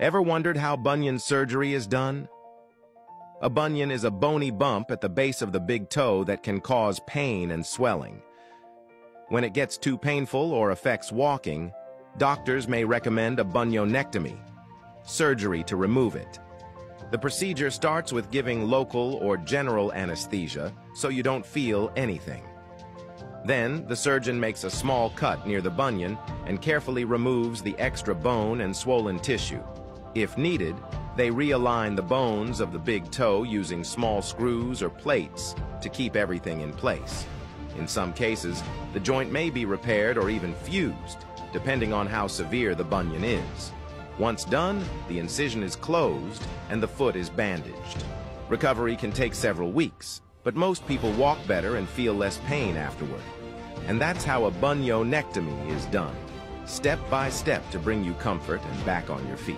Ever wondered how bunion surgery is done? A bunion is a bony bump at the base of the big toe that can cause pain and swelling. When it gets too painful or affects walking, doctors may recommend a bunionectomy, surgery to remove it. The procedure starts with giving local or general anesthesia so you don't feel anything. Then, the surgeon makes a small cut near the bunion and carefully removes the extra bone and swollen tissue. If needed, they realign the bones of the big toe using small screws or plates to keep everything in place. In some cases, the joint may be repaired or even fused, depending on how severe the bunion is. Once done, the incision is closed and the foot is bandaged. Recovery can take several weeks, but most people walk better and feel less pain afterward. And that's how a bunionectomy is done, step by step to bring you comfort and back on your feet.